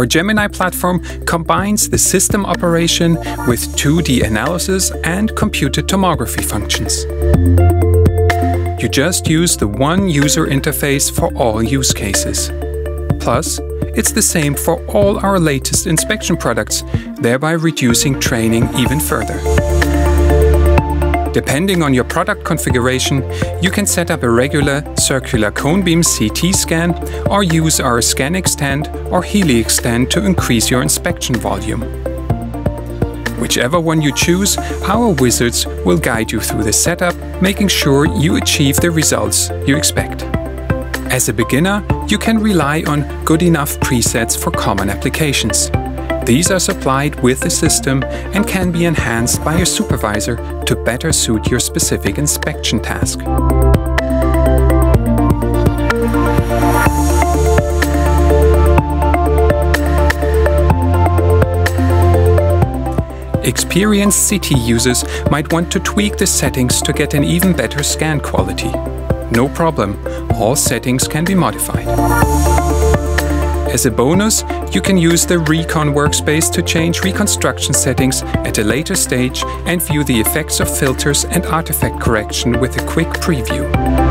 Our Geminy platform combines the system operation with 2D analysis and computed tomography functions. You just use the one user interface for all use cases. Plus, it's the same for all our latest inspection products, thereby reducing training even further. Depending on your product configuration, you can set up a regular circular cone beam CT scan or use our ScanXtend or HeliExtend to increase your inspection volume. Whichever one you choose, our wizards will guide you through the setup, making sure you achieve the results you expect. As a beginner, you can rely on good enough presets for common applications. These are supplied with the system and can be enhanced by your supervisor to better suit your specific inspection task. Experienced CT users might want to tweak the settings to get an even better scan quality. No problem, all settings can be modified. As a bonus, you can use the Recon workspace to change reconstruction settings at a later stage and view the effects of filters and artifact correction with a quick preview.